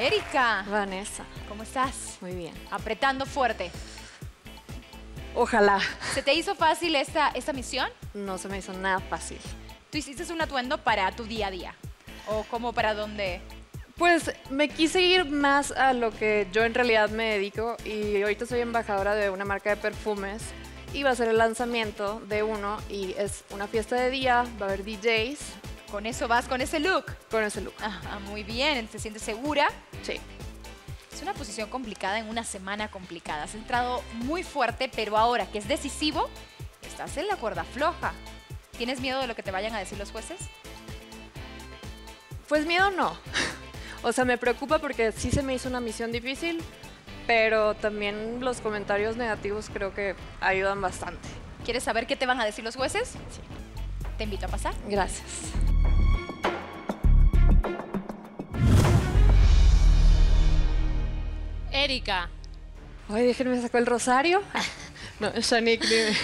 Erika, Vanessa, ¿cómo estás? muy bien. Apretando fuerte. Ojalá. ¿Se te hizo fácil esta, esta misión? No se me hizo nada fácil. ¿Tú hiciste un atuendo para tu día a día? ¿O como para dónde? Pues me quise ir más a lo que yo en realidad me dedico y ahorita soy embajadora de una marca de perfumes y va a ser el lanzamiento de uno y es una fiesta de día, va a haber DJs ¿Con eso vas con ese look? con ese look. Muy bien, ¿te sientes segura? Sí. Es una posición complicada en una semana complicada. Has entrado muy fuerte, pero ahora que es decisivo, estás en la cuerda floja. ¿Tienes miedo de lo que te vayan a decir los jueces? Pues miedo no. O sea, me preocupa porque sí se me hizo una misión difícil, pero también los comentarios negativos creo que ayudan bastante. ¿Quieres saber qué te van a decir los jueces? Sí. Te invito a pasar. Gracias. Erika, Ay, déjenme sacar el rosario. No, Shanique, dime.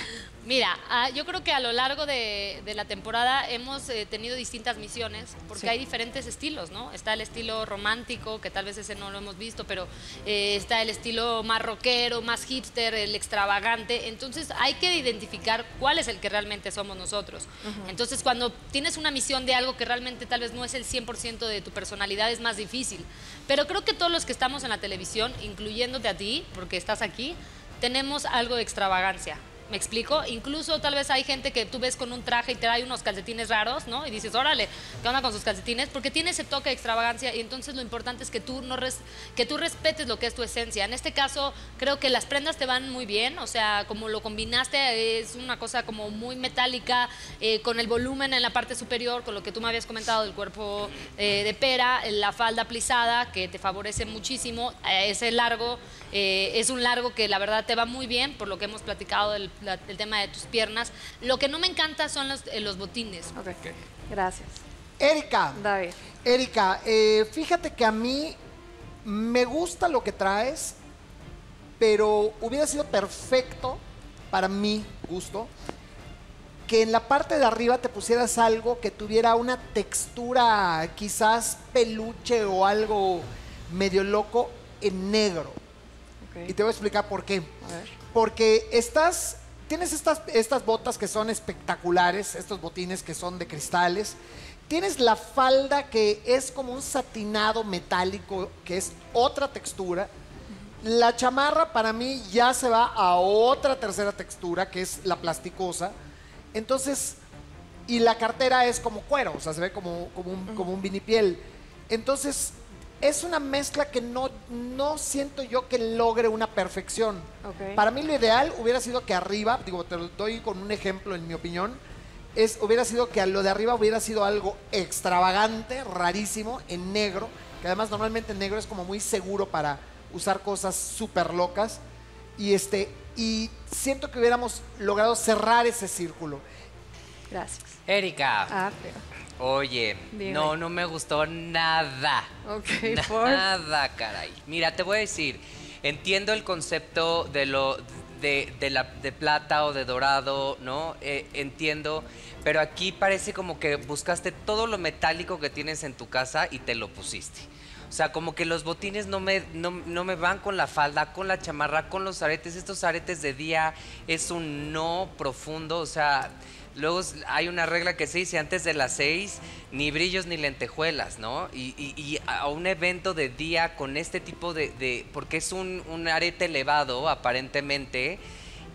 Mira, ah, yo creo que a lo largo de, de la temporada hemos eh, tenido distintas misiones, porque Sí. hay diferentes estilos, ¿no? Está el estilo romántico, que tal vez ese no lo hemos visto, pero eh, está el estilo más rockero, más hipster, el extravagante. Entonces hay que identificar cuál es el que realmente somos nosotros. Entonces cuando tienes una misión de algo que realmente tal vez no es el 100% de tu personalidad, es más difícil. Pero creo que todos los que estamos en la televisión, incluyéndote a ti, porque estás aquí, tenemos algo de extravagancia. ¿Me explico? Incluso tal vez hay gente que tú ves con un traje y te trae unos calcetines raros, ¿no? Y dices, órale, ¿qué onda con sus calcetines? Porque tiene ese toque de extravagancia y entonces lo importante es que tú, no res- que tú respetes lo que es tu esencia. En este caso, creo que las prendas te van muy bien, o sea, como lo combinaste, es una cosa como muy metálica, eh, con el volumen en la parte superior, con lo que tú me habías comentado del cuerpo eh, de pera, la falda plisada, que te favorece muchísimo, eh, ese largo, eh, es un largo que la verdad te va muy bien, por lo que hemos platicado del, la- del tema de tus piernas. Lo que no me encanta son los, eh, los botines. Ok. Gracias. Erika, David. Erika, eh, fíjate que a mí me gusta lo que traes, pero hubiera sido perfecto para mi gusto que en la parte de arriba te pusieras algo que tuviera una textura quizás peluche o algo medio loco en negro. Y te voy a explicar por qué. A ver. Porque estás, tienes estas, estas botas que son espectaculares, estos botines que son de cristales. Tienes la falda que es como un satinado metálico, que es otra textura. La chamarra para mí ya se va a otra tercera textura, que es la plasticosa. Entonces, y la cartera es como cuero, o sea, se ve como, como, un, como un vinipiel. Entonces, es una mezcla que no, no siento yo que logre una perfección. Para mí lo ideal hubiera sido que arriba, digo, te lo doy con un ejemplo en mi opinión, es, hubiera sido que a lo de arriba hubiera sido algo extravagante, rarísimo, en negro, que además normalmente en negro es como muy seguro para usar cosas súper locas. Y, este, y siento que hubiéramos logrado cerrar ese círculo. Gracias. Erika, Ah, pero. Oye, Dime. no, no me gustó nada. Ok, por. Nada, caray. Mira, te voy a decir, entiendo el concepto de lo de, de la, de plata o de dorado, ¿no? Eh, entiendo, pero aquí parece como que buscaste todo lo metálico que tienes en tu casa y te lo pusiste. O sea, como que los botines no me, no, no me van con la falda, con la chamarra, con los aretes. Estos aretes de día es un no profundo. O sea, luego hay una regla que se dice antes de las seis, ni brillos ni lentejuelas, ¿no? Y, a un evento de día con este tipo de... porque es un, arete elevado, aparentemente.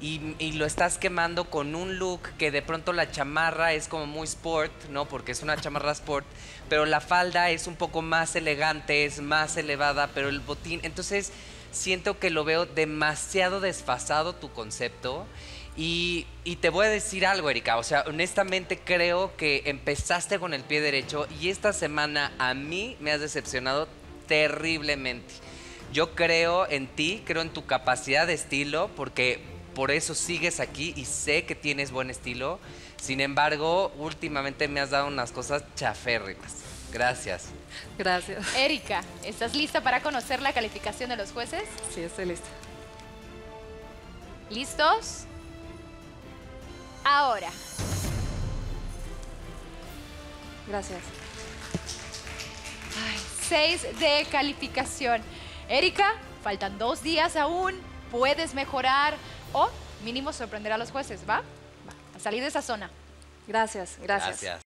Y lo estás quemando con un look que de pronto la chamarra es como muy sport, ¿no? Porque es una chamarra sport, pero la falda es un poco más elegante, es más elevada, pero el botín, entonces siento que lo veo demasiado desfasado tu concepto. Y, y te voy a decir algo, Erika, o sea, honestamente creo que empezaste con el pie derecho y esta semana a mí me has decepcionado terriblemente. Yo creo en ti, creo en tu capacidad de estilo, porque por eso sigues aquí y sé que tienes buen estilo. Sin embargo, últimamente me has dado unas cosas chaférrimas. Gracias. Gracias. Erika, ¿estás lista para conocer la calificación de los jueces? Sí, estoy lista. ¿Listos? Ahora, Gracias. 6 de calificación. Erika, faltan dos días aún, puedes mejorar o mínimo sorprender a los jueces, ¿va? Va, a salir de esa zona. Gracias, gracias. Gracias.